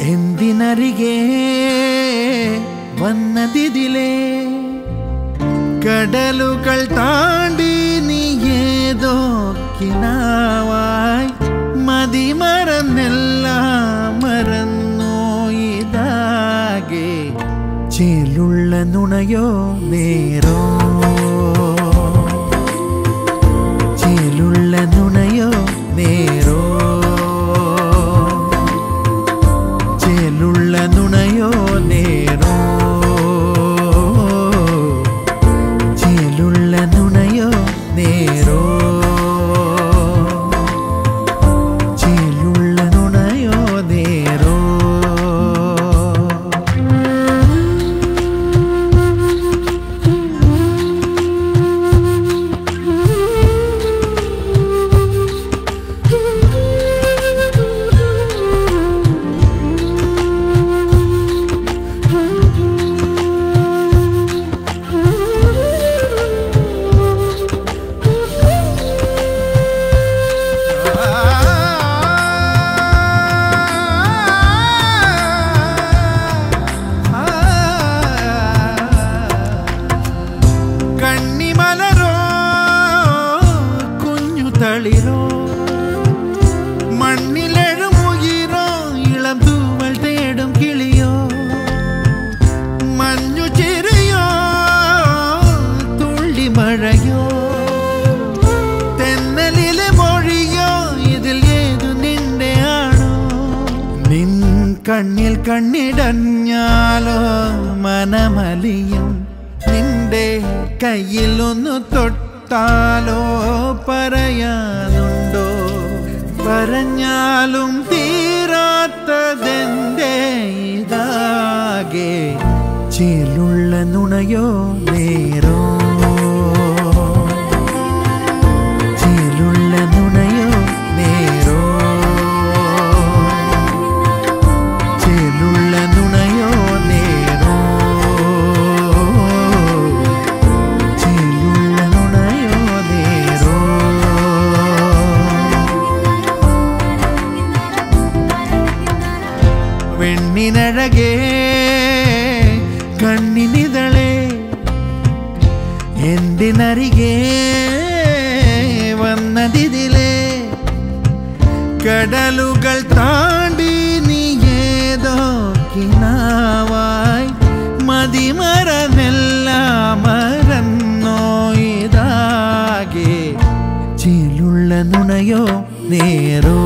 എന്തിനരികെ വന്നതിതിലേ? കടലുകൾ താണ്ടി നീ ഏതോ കിനാവായി മതിമറന്നെല്ലാം മറന്നോ ഇതാകെ. ചേലുള്ള നുണയോ നേരോ കണ്ണിമലരോ കുഞ്ഞു തളിരോ. മണ്ണിലെഴുമുയിരോ ഇളം തൂവൽ തേടും കിളിയോ. മഞ്ഞു ചിരിയോ തുള്ളി മഴയോ. തെന്നലിലെ മൊഴിയോ ഇതിൽ നിൻ കണ്ണിൽ കണ്ണിടഞ്ഞാലോ മനമലിയും നിന്റെ കയ്യിൽ ഒന്ന് തൊട്ടാലോ പറയാനുണ്ടോ? പറഞ്ഞാലും തീരാത്തതെന്റെ ഇതാകെ? ചേലുള്ള നുണയോ നേരോ വെണ്ണിനഴകേ കണ്ണിനിതളെ എന്തിനരികെ വന്നതിതിലേ കടലുകൾ താണ്ടി നീ ഏതോ കിനാവായി മതിമറന്നെല്ലാം മരന്നോയിതാകെ ചേലുള്ള നുണയോ നേരോ